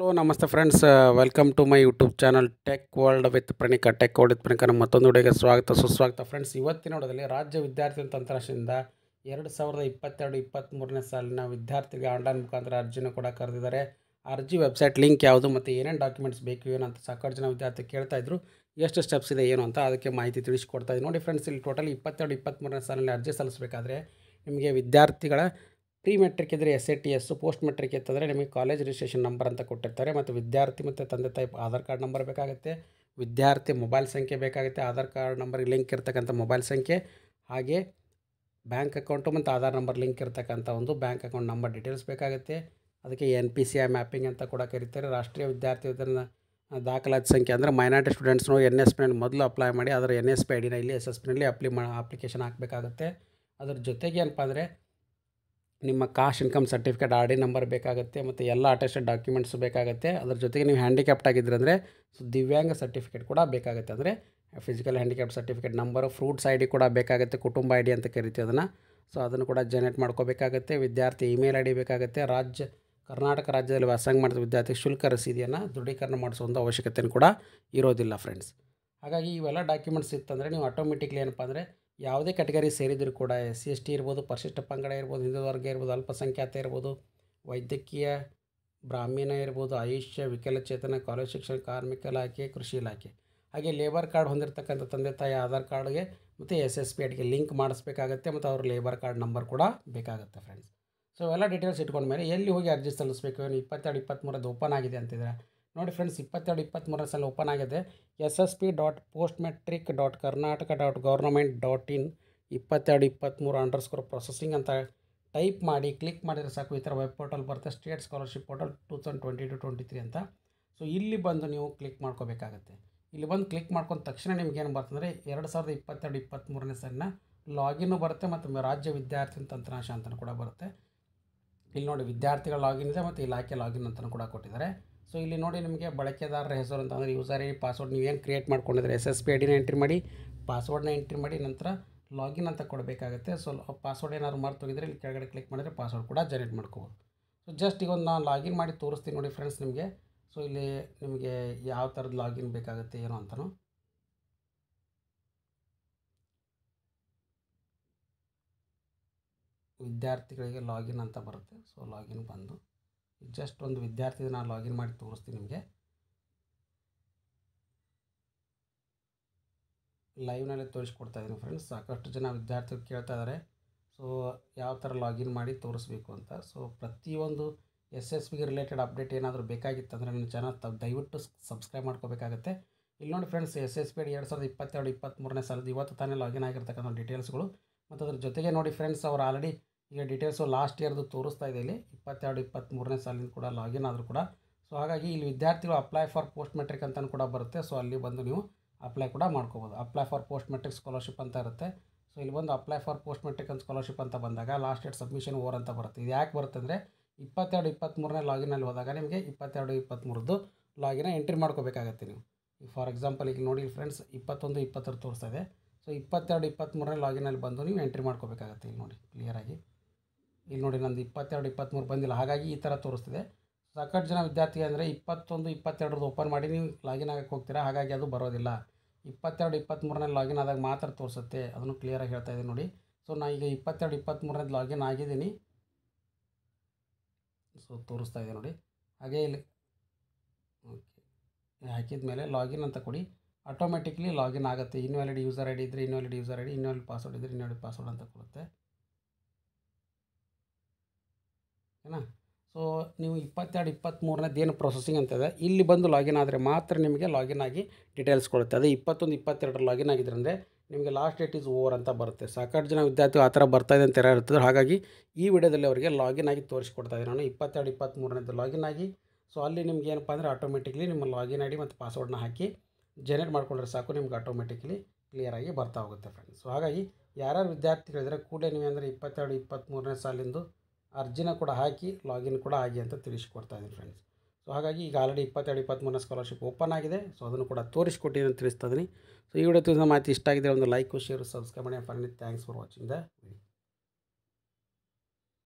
Hello, ನಮಸ್ತೆ friends welcome to my YouTube channel tech world with Pranika tech world with Pranika ನಮ್ಮ ಮತ್ತೊಂದು ವಿಡಿಯೋಗೆ ಸ್ವಾಗತ, ಸುಸ್ವಾಗತ. ಫ್ರೆಂಡ್ಸ್ ಇವತ್ತಿನ ನೋಡೋದಲ್ಲಿ ರಾಜ್ಯ ವಿದ್ಯಾರ್ಥಿ ತಂತ್ರಾಂಶದಿಂದ ಎರಡು ಸಾವಿರದ ಇಪ್ಪತ್ತೆರಡು ಇಪ್ಪತ್ತ್ಮೂರನೇ ಸಾಲಿನ ವಿದ್ಯಾರ್ಥಿಗೆ ಆನ್ಲೈನ್ ಮುಖಾಂತರ ಅರ್ಜಿನ ಕೂಡ ಕರೆದಿದ್ದಾರೆ. ಅರ್ಜಿ ವೆಬ್ಸೈಟ್ ಲಿಂಕ್ ಯಾವುದು ಮತ್ತು ಏನೇನು ಡಾಕ್ಯುಮೆಂಟ್ಸ್ ಬೇಕು ಏನಂತ ಸಾಕಷ್ಟು ಜನ ವಿದ್ಯಾರ್ಥಿ ಕೇಳ್ತಾ ಇದ್ರು. ಎಷ್ಟು ಸ್ಟೆಪ್ಸ್ ಇದೆ, ಏನು ಅಂತ ಅದಕ್ಕೆ ಮಾಹಿತಿ ತಿಳಿಸ್ಕೊಡ್ತಾ ಇದ್ದೀನಿ ನೋಡಿ ಫ್ರೆಂಡ್ಸ್ ಇಲ್ಲಿ ಟೋಟಲ್ ಇಪ್ಪತ್ತೆರಡು ಇಪ್ಪತ್ತ್ಮೂರನೇ ಸಾಲಿನಲ್ಲಿ ಅರ್ಜಿ ಸಲ್ಲಿಸಬೇಕಾದ್ರೆ ನಿಮಗೆ ವಿದ್ಯಾರ್ಥಿಗಳ ಪ್ರೀ ಮೆಟ್ರಿಕ್ ಇದ್ದರೆ S A T S post matric ಇತ್ತಂದರೆ ನಿಮಗೆ ಕಾಲೇಜ್ ರಿಜಿಸ್ಟ್ರೇಷನ್ ನಂಬರ್ ಅಂತ ಕೊಟ್ಟಿರ್ತಾರೆ. ಮತ್ತು ವಿದ್ಯಾರ್ಥಿ ಮತ್ತು ತಂದೆ ತಾಯಿ ಆಧಾರ್ ಕಾರ್ಡ್ ನಂಬರ್ ಬೇಕಾಗುತ್ತೆ. ವಿದ್ಯಾರ್ಥಿ ಮೊಬೈಲ್ ಸಂಖ್ಯೆ ಬೇಕಾಗುತ್ತೆ. ಆಧಾರ್ ಕಾರ್ಡ್ ನಂಬರ್ಗೆ ಲಿಂಕ್ ಇರ್ತಕ್ಕಂಥ ಮೊಬೈಲ್ ಸಂಖ್ಯೆ. ಹಾಗೆ ಬ್ಯಾಂಕ್ ಅಕೌಂಟು ಮತ್ತು ಆಧಾರ್ ನಂಬರ್ ಲಿಂಕ್ ಇರ್ತಕ್ಕಂಥ ಒಂದು ಬ್ಯಾಂಕ್ ಅಕೌಂಟ್ ನಂಬರ್ ಡೀಟೇಲ್ಸ್ ಬೇಕಾಗುತ್ತೆ. ಅದಕ್ಕೆ N P C I mapping ಅಂತ ಕೂಡ ಕರೀತಾರೆ. ರಾಷ್ಟ್ರೀಯ ವಿದ್ಯಾರ್ಥಿ ವೇತನ ದಾಖಲಾತಿ ಸಂಖ್ಯೆ ಅಂದರೆ ಮೈನಾರಿಟಿ ಸ್ಟೂಡೆಂಟ್ಸ್ನು ಎನ್ ಎಸ್ ಪಿನಲ್ಲಿ ಮೊದಲು ಅಪ್ಲೈ ಮಾಡಿ, ಅದರ ಎನ್ ಎಸ್ ಪಿ ಐ ಡಿನ ಇಲ್ಲಿ, ಎಸ್ ಎಸ್ ಪಿನಲ್ಲಿ ಅಪ್ಲಿ ಮಾ ಅಪ್ಲಿಕೇಶನ್ ಹಾಕಬೇಕಾಗುತ್ತೆ. ಅದ್ರ ಜೊತೆಗೆ ಏನಪ್ಪ ಅಂದರೆ ನಿಮ್ಮ caste income certificate R D number ಬೇಕಾಗುತ್ತೆ ಮತ್ತು ಎಲ್ಲ ಅಟೆಸ್ಟೆಡ್ ಡಾಕ್ಯುಮೆಂಟ್ಸ್ ಬೇಕಾಗುತ್ತೆ. ಅದ್ರ ಜೊತೆಗೆ ನೀವು ಹ್ಯಾಂಡಿಕ್ಯಾಪ್ಟ್ ಆಗಿದ್ರೆ ಅಂದರೆ ಸೊ ದಿವ್ಯಾಂಗ ಸರ್ಟಿಫಿಕೇಟ್ ಕೂಡ ಬೇಕಾಗುತ್ತೆ. ಅಂದರೆ physical handicap certificate number fruits I D ಕೂಡ ಬೇಕಾಗುತ್ತೆ, ಕುಟುಂಬ ಐ ಡಿ ಅಂತ ಕರಿತೀವಿ ಅದನ್ನು. ಸೊ ಅದನ್ನು ಕೂಡ ಜನರೇಟ್ ಮಾಡ್ಕೋಬೇಕಾಗುತ್ತೆ. ವಿದ್ಯಾರ್ಥಿ ಇಮೇಲ್ ಐ ಡಿ ಬೇಕಾಗುತ್ತೆ. ರಾಜ್ಯ, ಕರ್ನಾಟಕ ರಾಜ್ಯದಲ್ಲಿ ವಾಸಂಗ ಮಾಡಿದ ವಿದ್ಯಾರ್ಥಿ ಶುಲ್ಕ ರಸೀದಿಯನ್ನು ದೃಢೀಕರಣ ಮಾಡಿಸುವಂಥ ಅವಶ್ಯಕತೆಯೂ ಕೂಡ ಇರೋದಿಲ್ಲ ಫ್ರೆಂಡ್ಸ್ ಹಾಗಾಗಿ ಇವೆಲ್ಲ ಡಾಕ್ಯುಮೆಂಟ್ಸ್ ಇತ್ತಂದರೆ ನೀವು ಆಟೋಮೆಟಿಕ್ಲಿ ಏನಪ್ಪ ಅಂದರೆ ಯಾವುದೇ ಕ್ಯಾಟಗರಿ ಸೇರಿದರೂ ಕೂಡ ಎಸ್ ಸಿ ಎಸ್ ಟಿ ಇರ್ಬೋದು, ಪರಿಶಿಷ್ಟ ಪಂಗಡ ಇರ್ಬೋದು ಹಿಂದೂ ವರ್ಗ ಇರ್ಬೋದು, ಅಲ್ಪಸಂಖ್ಯಾತ ಇರ್ಬೋದು, ವೈದ್ಯಕೀಯ, ಬ್ರಾಹ್ಮಣ ಇರ್ಬೋದು, ಆಯುಷ್ಯ, ವಿಕಲಚೇತನ ಕಾಲೇಜ್ ಶಿಕ್ಷಣ, ಕಾರ್ಮಿಕ ಇಲಾಖೆ, ಕೃಷಿ ಇಲಾಖೆ. ಹಾಗೆ ಲೇಬರ್ ಕಾರ್ಡ್ ಹೊಂದಿರತಕ್ಕಂಥ ತಂದೆ ತಾಯಿ ಆಧಾರ್ ಕಾರ್ಡ್ಗೆ ಮತ್ತು ಎಸ್ ಎಸ್ ಪಿ ಐಡ್ಗೆ ಲಿಂಕ್ ಮಾಡಿಸ್ಬೇಕಾಗತ್ತೆ ಮತ್ತು ಅವ್ರ ಲೇಬರ್ ಕಾರ್ಡ್ ನಂಬರ್ ಕೂಡ ಬೇಕಾಗುತ್ತೆ ಫ್ರೆಂಡ್ಸ್ ಸೊ ಎಲ್ಲ ಡೀಟೇಲ್ಸ್ ಇಟ್ಕೊಂಡ್ಮೇಲೆ ಎಲ್ಲಿ ಹೋಗಿ ಅರ್ಜಿ ಸಲ್ಲಿಸಬೇಕು? ಏನು ಇಪ್ಪತ್ತೆರಡು ಇಪ್ಪತ್ತ್ಮೂರದ್ದು ಓಪನ್ ಆಗಿದೆ ಅಂತಿದ್ರೆ ನೋಡಿ ಫ್ರೆಂಡ್ಸ್ ಇಪ್ಪತ್ತೆರಡು ಇಪ್ಪತ್ತ್ಮೂರನೇ ಸಲ ಓಪನ್ ಆಗಿದೆ. S S P dot post matric dot Karnataka dot government dot in ಇಪ್ಪತ್ತೆರಡು, ಇಪ್ಪತ್ತ್ಮೂರು ಅಂಡರ್ ಸ್ಕೋರ್ ಪ್ರೊಸೆಸಿಂಗ್ ಅಂತ ಟೈಪ್ ಮಾಡಿ ಕ್ಲಿಕ್ ಮಾಡಿದರೆ ಸಾಕು. ಈ ಥರ ವೆಬ್ ಪೋರ್ಟಲ್ ಬರುತ್ತೆ. State scholarship portal two thousand twenty two twenty three ಅಂತ. ಸೊ ಇಲ್ಲಿ ಬಂದು ನೀವು ಕ್ಲಿಕ್ ಮಾಡ್ಕೋಬೇಕಾಗತ್ತೆ. ಇಲ್ಲಿ ಬಂದು ಕ್ಲಿಕ್ ಮಾಡ್ಕೊಂಡ ತಕ್ಷಣ ನಿಮ್ಗೇನು ಬರ್ತಂದರೆ ಎರಡು ಸಾವಿರದ ಇಪ್ಪತ್ತೆರಡು, ಇಪ್ಪತ್ತ್ಮೂರನೇ ಸಾಲಿನ ಲಾಗಿನ್ನು ಬರುತ್ತೆ ಮತ್ತು ರಾಜ್ಯ ವಿದ್ಯಾರ್ಥಿ ತಂತ್ರಾಂಶ ಅಂತಲೂ ಕೂಡ ಬರುತ್ತೆ. ಇಲ್ಲಿ ನೋಡಿ ವಿದ್ಯಾರ್ಥಿಗಳ ಲಾಗಿನ್ ಇದೆ ಮತ್ತು ಇಲಾಖೆ ಲಾಗಿನ್ ಅಂತಲೂ ಕೂಡ ಕೊಟ್ಟಿದ್ದಾರೆ. ಸೊ ಇಲ್ಲಿ ನೋಡಿ ನಿಮಗೆ ಬಳಕೆದಾರರ ಹೆಸರು ಅಂತ ಅಂದರೆ ಯೂಸರ್ ಐ ಪಾಸ್ವರ್ಡ್ ನೀವು ಏನು ಕ್ರಿಯೇಟ್ ಮಾಡ್ಕೊಂಡಿದ್ರೆ S S P I entry ಮಾಡಿ ಪಾಸ್ವರ್ಡ್ನ ಎಂಟ್ರಿ ಮಾಡಿ, ನಂತರ ಲಾಗಿನ್ ಅಂತ ಕೊಡಬೇಕಾಗುತ್ತೆ. ಸೊ ಪಾಸ್ವರ್ಡ್ ಏನಾದ್ರು ಮರ್ತು ಹೋಗಿದ್ರೆ ಇಲ್ಲಿ ಕೆಳಗಡೆ ಕ್ಲಿಕ್ ಮಾಡಿದರೆ ಪಾಸ್ವರ್ಡ್ ಕೂಡ ಜನರೇಟ್ ಮಾಡ್ಕೋಬೋದು. ಸೊ ಜಸ್ಟ್ ಈಗ ಒಂದು ನಾನು ಲಾಗಿನ್ ಮಾಡಿ ತೋರಿಸ್ತೀನಿ ನೋಡಿ ಫ್ರೆಂಡ್ಸ್ ನಿಮಗೆ. ಸೊ ಇಲ್ಲಿ ನಿಮಗೆ ಯಾವ ಥರದ ಲಾಗಿನ್ ಬೇಕಾಗುತ್ತೆ, ಏನೋ ಅಂತಲೂ ವಿದ್ಯಾರ್ಥಿಗಳಿಗೆ ಲಾಗಿನ್ ಅಂತ ಬರುತ್ತೆ. ಸೊ ಲಾಗಿನ್ ಬಂದು. ಜಸ್ಟ್ ಒಂದು ವಿದ್ಯಾರ್ಥಿ ನಾನು ಲಾಗಿನ್ ಮಾಡಿ ತೋರಿಸ್ತೀನಿ ನಿಮಗೆ. ಲೈವ್ನಲ್ಲಿ ತೋರಿಸ್ಕೊಡ್ತಾ ಇದ್ದೀನಿ ಫ್ರೆಂಡ್ಸ್ ಸಾಕಷ್ಟು ಜನ ವಿದ್ಯಾರ್ಥಿಗಳು ಕೇಳ್ತಾ ಇದ್ದಾರೆ ಸೊ ಯಾವ ಥರ ಲಾಗಿನ್ ಮಾಡಿ ತೋರಿಸ್ಬೇಕು ಅಂತ. ಸೊ ಪ್ರತಿಯೊಂದು ಎಸ್ ಎಸ್ ಬಿಗೆ ರಿಲೇಟೆಡ್ ಅಪ್ಡೇಟ್ ಏನಾದರೂ ಬೇಕಾಗಿತ್ತಂದರೆ ನನ್ನ ಚಾನಲ್ ತ ದಯವಿಟ್ಟು ಸಬ್ಸ್ಕ್ರೈಬ್ ಮಾಡ್ಕೋಬೇಕಾಗುತ್ತೆ. ಇಲ್ಲಿ ನೋಡಿ ಫ್ರೆಂಡ್ಸ್ ಎಸ್ ಎಸ್ ಬಿ ಎರಡು ಸಾವಿರದ ಇಪ್ಪತ್ತೆರಡು ಇಪ್ಪತ್ತ್ಮೂರನೇ ಸಾಲದ ಇವತ್ತು ತಾನೇ ಲಾಗಿನ್ ಆಗಿರ್ತಕ್ಕಂಥ ಡೀಟೇಲ್ಸ್ಗಳು ಮತ್ತು ಅದ್ರ ಜೊತೆಗೆ ನೋಡಿ ಫ್ರೆಂಡ್ಸ್ ಅವ್ರು ಆಲ್ರೆಡಿ ಈಗ ಡೀಟೇಲ್ಸು ಲಾಸ್ಟ್ ಇಯರ್ದು ತೋರಿಸ್ತಾ ಇದೆ ಇಲ್ಲಿ. ಇಪ್ಪತ್ತೆರಡು ಇಪ್ಪತ್ತ್ಮೂರನೇ ಸಾಲಿನ ಕೂಡ ಲಾಗಿನ್ ಆದರೂ ಕೂಡ. ಸೊ ಹಾಗಾಗಿ ಇಲ್ಲಿ ವಿದ್ಯಾರ್ಥಿಗಳು ಅಪ್ಲೈ ಫಾರ್ ಪೋಸ್ಟ್ ಮೆಟ್ರಿಕ್ ಅಂತಲೂ ಕೂಡ ಬರುತ್ತೆ. ಸೊ ಅಲ್ಲಿ ಬಂದು ನೀವು ಅಪ್ಲೈ ಕೂಡ ಮಾಡ್ಕೋಬೋದು. Apply for post matric scholarship ಅಂತ ಇರುತ್ತೆ. ಸೊ ಇಲ್ಲಿ ಬಂದು ಅಪ್ಲೈ ಫಾರ್ ಪೋಸ್ಟ್ ಮೆಟ್ರಿಕ್ ಅಂತ ಸ್ಕಾಲರ್ಶಿಪ್ ಅಂತ ಬಂದಾಗ ಲಾಸ್ಟ್ ಡೇಟ್ ಸಬ್ಮಿಷನ್ ಓವರ್ ಅಂತ ಬರುತ್ತೆ. ಇದು ಯಾಕೆ ಬರುತ್ತೆ ಅಂದರೆ ಇಪ್ಪತ್ತೆರಡು ಇಪ್ಪತ್ತ್ಮೂರನೇ ಲಾಗಿನಲ್ಲಿ ಹೋದಾಗ ನಿಮಗೆ ಇಪ್ಪತ್ತೆರಡು ಇಪ್ಪತ್ತ್ಮೂರದ್ದು ಲಾಗಿನ ಎಂಟ್ರಿ ಮಾಡ್ಕೋಬೇಕಾಗತ್ತೆ ನೀವು. ಫಾರ್ ಎಕ್ಸಾಂಪಲ್ ಈಗ ನೋಡಿ ಫ್ರೆಂಡ್ಸ್ ಇಪ್ಪತ್ತೊಂದು, ಇಪ್ಪತ್ತರ ತೋರಿಸ್ತಾ ಇದೆ. ಸೊ ಇಪ್ಪತ್ತೆರಡು ಇಪ್ಪತ್ತ್ಮೂರನೇ ಲಾಗಿನಲ್ಲಿ ಬಂದು ನೀವು ಎಂಟ್ರಿ ಮಾಡ್ಕೋಬೇಕಾಗತ್ತೆ ಇಲ್ಲಿ ನೋಡಿ ಕ್ಲಿಯರಾಗಿ ಇಲ್ಲಿ ನೋಡಿ ನಂದು ಇಪ್ಪತ್ತೆರಡು, ಇಪ್ಪತ್ತ್ಮೂರು ಬಂದಿಲ್ಲ. ಹಾಗಾಗಿ ಈ ಥರ ತೋರಿಸ್ತಿದೆ. ಸಾಕಷ್ಟು ಜನ ವಿದ್ಯಾರ್ಥಿ ಅಂದರೆ ಇಪ್ಪತ್ತೊಂದು, ಇಪ್ಪತ್ತೆರಡರದ್ದು ಓಪನ್ ಮಾಡಿ ನೀವು ಲಾಗಿನ್ ಆಗಕ್ಕೆ ಹೋಗ್ತೀರಾ? ಹಾಗಾಗಿ ಅದು ಬರೋದಿಲ್ಲ. ಇಪ್ಪತ್ತೆರಡು, ಇಪ್ಪತ್ತ್ಮೂರನೇ ಲಾಗಿನ್ ಆದಾಗ ಮಾತ್ರ ತೋರಿಸುತ್ತೆ. ಅದನ್ನು ಕ್ಲಿಯರಾಗಿ ಹೇಳ್ತಾ ಇದ್ದೀನಿ ನೋಡಿ. ಸೊ ನಾನು ಈಗ ಇಪ್ಪತ್ತೆರಡು ಇಪ್ಪತ್ತ್ಮೂರನೇದು ಲಾಗಿನ್ ಆಗಿದ್ದೀನಿ. ಸೊ ತೋರಿಸ್ತಾ ಇದೆ ನೋಡಿ. ಹಾಗೆ ಇಲ್ಲಿ ಓಕೆ. ಹಾಕಿದ ಮೇಲೆ ಲಾಗಿನ್ ಅಂತ ಕೊಡಿ. ಆಟೋಮೆಟಿಕ್ಲಿ ಲಾಗಿನ್ ಆಗುತ್ತೆ. ಇನ್ವ್ಯಾಲಿಡ್ ಯೂಸರ್ ಐ ಡಿ ಇದ್ದರೆ invalid user I D invalid password ಇದ್ದರೆ ಇನ್ವ್ಯಾಲಿಡ್ ಪಾಸ್ವರ್ಡ್ ಅಂತ ಕೊಡುತ್ತೆ. ಓಕೆನಾ ಸೊ ನೀವು ಇಪ್ಪತ್ತೆರಡು ಇಪ್ಪತ್ತ್ಮೂರನೇದು ಏನು ಪ್ರೊಸೆಸಿಂಗ್ ಅಂತದೆ, ಇಲ್ಲಿ ಬಂದು ಲಾಗಿನ್ ಆದರೆ ಮಾತ್ರ ನಿಮಗೆ ಲಾಗಿನ್ ಆಗಿ ಡೀಟೇಲ್ಸ್ ಕೊಡುತ್ತೆ. ಅದೇ ಇಪ್ಪತ್ತೊಂದು, ಇಪ್ಪತ್ತೆರಡರ ಲಾಗಿನ್ ಆಗಿದ್ರೆ ಅಂದರೆ ನಿಮಗೆ ಲಾಸ್ಟ್ ಡೇಟ್ ಈಸ್ ಓವರ್ ಅಂತ ಬರುತ್ತೆ. ಸಾಕಷ್ಟು ಜನ ವಿದ್ಯಾರ್ಥಿಗಳು ಆ ಥರ ಬರ್ತಾಯಿದೆ ಅಂತ ಇರ್ತದೆ ಹಾಗಾಗಿ ಈ ವಿಡಿಯೋದಲ್ಲಿ ಅವರಿಗೆ ಲಾಗಿನ್ ಆಗಿ ತೋರಿಸ್ಕೊಡ್ತಾ ಇದ್ದೀನಿ ನಾನು. ಇಪ್ಪತ್ತೆರಡು ಇಪ್ಪತ್ತ್ಮೂರನೇದು ಲಾಗಿನ್ ಆಗಿ. ಸೊ ಅಲ್ಲಿ ನಿಮ್ಗೆ ಏನಪ್ಪ ಅಂದರೆ ಆಟೋಮೆಟಿಕ್ಲಿ ನಿಮ್ಮ ಲಾಗಿನ್ ಐ ಡಿ ಮತ್ತು ಪಾಸ್ವರ್ಡ್ನ ಹಾಕಿ ಜನರೇಟ್ ಮಾಡ್ಕೊಂಡ್ರೆ ಸಾಕು, ನಿಮ್ಗೆ ಆಟೋಮೆಟಿಕ್ಲಿ ಕ್ಲಿಯರಾಗಿ ಬರ್ತಾ ಹೋಗುತ್ತೆ ಫ್ರೆಂಡ್ಸ್ ಸೊ ಹಾಗಾಗಿ ಯಾರ್ಯಾರು ವಿದ್ಯಾರ್ಥಿಗಳಿದ್ರೆ, ಕೂಡಲೇ ನೀವು ಅಂದರೆ ಇಪ್ಪತ್ತೆರಡು ಇಪ್ಪತ್ತ್ಮೂರನೇ ಸಾಲಿಂದು ಅರ್ಜಿನ ಕೂಡ ಹಾಕಿ ಲಾಗಿನ್ ಕೂಡ ಆಗಿ ಅಂತ ತಿಳಿಸ್ಕೊಡ್ತಾ ಇದ್ದೀನಿ ಫ್ರೆಂಡ್ಸ್ ಸೊ ಹಾಗಾಗಿ ಈಗ ಆಲ್ರೆಡಿ ಇಪ್ಪತ್ತೆರಡು, ಇಪ್ಪತ್ತ್ಮೂರನೇ ಸ್ಕಾಲರ್ಶಿಪ್ ಓಪನ್ ಆಗಿದೆ. ಸೊ ಅದನ್ನು ಕೂಡ ತೋರಿಸ್ಕೊಟ್ಟಿದ್ದೀನಿ ಅಂತ ತಿಳಿಸ್ತಾ ಇದ್ದೀನಿ. ಸೊ ಈ ವಿಡಿಯೋ ತಿಳಿದ ಮಾಹಿತಿ ಇಷ್ಟ ಆಗಿದೆ ಒಂದು ಲೈಕ್ ಶೇರ್ ಸಬ್ಸ್ಕ್ರೈಬ್ ಮಾಡಿ. Finally thanks for watching the